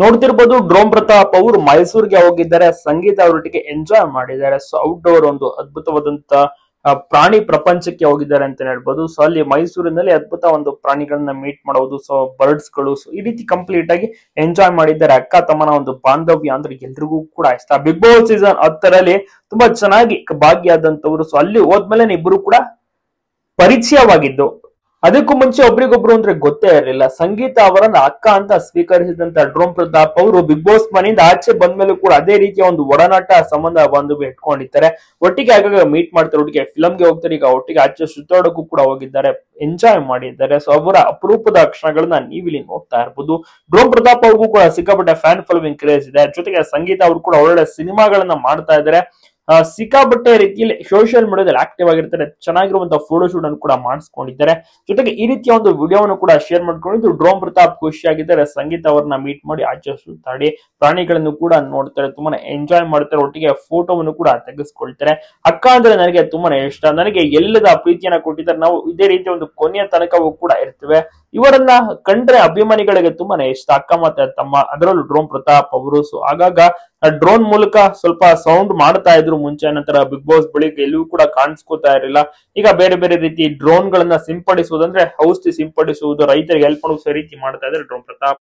ನೋಡ್ತಿರ್ಬೋದು ಡ್ರೋಮ್ ಪ್ರತಾಪ್ ಅವರು ಮೈಸೂರಿಗೆ ಹೋಗಿದ್ದಾರೆ, ಸಂಗೀತ ಅವರೊಟ್ಟಿಗೆ ಎಂಜಾಯ್ ಮಾಡಿದ್ದಾರೆ. ಸೊ ಔಟ್ಡೋರ್ ಒಂದು ಅದ್ಭುತವಾದಂತ ಪ್ರಾಣಿ ಪ್ರಪಂಚಕ್ಕೆ ಹೋಗಿದ್ದಾರೆ ಅಂತ ಹೇಳ್ಬೋದು. ಸೊ ಅಲ್ಲಿ ಮೈಸೂರಿನಲ್ಲಿ ಅದ್ಭುತ ಒಂದು ಪ್ರಾಣಿಗಳನ್ನ ಮೀಟ್ ಮಾಡೋದು ಸೊ ಬರ್ಡ್ಸ್ಗಳು ಸೊ ಈ ರೀತಿ ಕಂಪ್ಲೀಟ್ ಆಗಿ ಎಂಜಾಯ್ ಮಾಡಿದ್ದಾರೆ. ಅಕ್ಕ, ತಮ್ಮನ ಒಂದು ಬಾಂಧವ್ಯ ಅಂದ್ರೆ ಎಲ್ರಿಗೂ ಕೂಡ ಇಷ್ಟ. ಬಿಗ್ ಬಾಸ್ ಸೀಸನ್ ಹತ್ತರಲ್ಲಿ ತುಂಬಾ ಚೆನ್ನಾಗಿ ಭಾಗಿಯಾದಂತವ್ರು ಸೊ ಅಲ್ಲಿ ಹೋದ್ಮೇಲೆ ಇಬ್ಬರು ಕೂಡ ಪರಿಚಯವಾಗಿದ್ದು. ಅದಕ್ಕೂ ಮುಂಚೆ ಒಬ್ರಿಗೊಬ್ರು ಅಂದ್ರೆ ಗೊತ್ತೇ ಇರಲಿಲ್ಲ. ಸಂಗೀತ ಅವರನ್ನ ಅಕ್ಕ ಅಂತ ಸ್ವೀಕರಿಸಿದಂತ ಡ್ರೋಮ್ ಪ್ರತಾಪ್ ಅವರು ಬಿಗ್ ಬಾಸ್ ಮನೆಯಿಂದ ಆಚೆ ಬಂದ್ಮೇಲೂ ಕೂಡ ಅದೇ ರೀತಿಯ ಒಂದು ಒಡನಾಟ ಸಂಬಂಧ ಬಂದು ಇಟ್ಕೊಂಡಿದ್ದಾರೆ ಒಟ್ಟಿಗೆ ಆಗಾಗ ಮೀಟ್ ಮಾಡ್ತಾರೆ ಒಟ್ಟಿಗೆ ಫಿಲಮ್ಗೆ ಹೋಗ್ತಾರೆ. ಈಗ ಒಟ್ಟಿಗೆ ಆಚೆ ಸುತ್ತಾಡೋಕ್ಕೂ ಕೂಡ ಹೋಗಿದ್ದಾರೆ. ಎಂಜಾಯ್ ಮಾಡಿದ್ದಾರೆ. ಸೊ ಅವರ ಅಪರೂಪದ ಕ್ಷಣಗಳನ್ನ ನೀವಿಲ್ಲಿ ನೋಡ್ತಾ ಇರ್ಬೋದು. ಡ್ರೋಮ್ ಪ್ರತಾಪ್ ಅವ್ರಿಗೂ ಕೂಡ ಸಿಕ್ಕಾಪಟ್ಟೆ ಫ್ಯಾನ್ ಫಾಲೋವಿಂಗ್ ಕ್ರೇಜ್ ಇದೆ. ಜೊತೆಗೆ ಸಂಗೀತ ಅವರು ಕೂಡ ಒಳ್ಳೊಳ್ಳೆ ಸಿನಿಮಾಗಳನ್ನ ಮಾಡ್ತಾ ಇದ್ದಾರೆ. ಆ, ಸಿಕ್ಕಾಪಟ್ಟೆ ರೀತಿಯಲ್ಲಿ ಸೋಷಿಯಲ್ ಮೀಡಿಯಾದಲ್ಲಿ ಆಕ್ಟಿವ್ ಆಗಿರ್ತಾರೆ ಚೆನ್ನಾಗಿರುವಂತಹ ಫೋಟೋ ಶೂಟ್ ಅನ್ನು ಕೂಡ ಮಾಡಿಸ್ಕೊಂಡಿದ್ದಾರೆ. ಜೊತೆಗೆ ಈ ರೀತಿಯ ಒಂದು ವಿಡಿಯೋವನ್ನು ಕೂಡ ಶೇರ್ ಮಾಡ್ಕೊಂಡಿದ್ದು ಡ್ರೋಮ್ ಪ್ರತಾಪ್ ಖುಷಿಯಾಗಿದ್ದಾರೆ ಸಂಗೀತ ಅವರನ್ನ ಮೀಟ್ ಮಾಡಿ ಆಚರಿಸುತ್ತಾಡಿ ಪ್ರಾಣಿಗಳನ್ನು ಕೂಡ ನೋಡ್ತಾರೆ ತುಂಬಾನೇ ಎಂಜಾಯ್ ಮಾಡ್ತಾರೆ. ಒಟ್ಟಿಗೆ ಫೋಟೋವನ್ನು ಕೂಡ ತೆಗೆಸ್ಕೊಳ್ತಾರೆ. ಅಕ್ಕ ಅಂದ್ರೆ ನನಗೆ ತುಂಬಾನೇ ಇಷ್ಟ. ನನಗೆ ಎಲ್ಲದ ಪ್ರೀತಿಯನ್ನ ಕೊಟ್ಟಿದ್ದಾರೆ. ನಾವು ಇದೇ ರೀತಿಯ ಒಂದು ಕೊನೆಯ ತನಕವೂ ಕೂಡ ಇರ್ತೇವೆ. ಇವರನ್ನ ಕಂಡ್ರೆ ಅಭಿಮಾನಿಗಳಿಗೆ ತುಂಬಾನೇ ಇಷ್ಟ. ಅಕ್ಕ ಮತ್ತೆ ತಮ್ಮ ಅದರಲ್ಲೂ ಡ್ರೋನ್ ಪ್ರತಾಪ್ ಅವರು. ಸೊ ಆಗಾಗ ಡ್ರೋನ್ ಮೂಲಕ ಸ್ವಲ್ಪ ಸೌಂಡ್ ಮಾಡ್ತಾ ಇದ್ರು ಮುಂಚೆ, ನಂತರ ಬಿಗ್ ಬಾಸ್ ಬಳಿಕ ಎಲ್ಲೂ ಕೂಡ ಕಾಣಿಸ್ಕೋತಾ ಇರಲಿಲ್ಲ. ಈಗ ಬೇರೆ ಬೇರೆ ರೀತಿ ಡ್ರೋನ್ ಗಳನ್ನ ಸಿಂಪಡಿಸುವುದಂದ್ರೆ ಔಷಧಿ ಸಿಂಪಡಿಸುವುದು, ರೈತರಿಗೆ ಹೆಲ್ಪ್ ಮಾಡುವ ರೀತಿ ಮಾಡ್ತಾ ಇದ್ದಾರೆ ಡ್ರೋನ್ ಪ್ರತಾಪ್.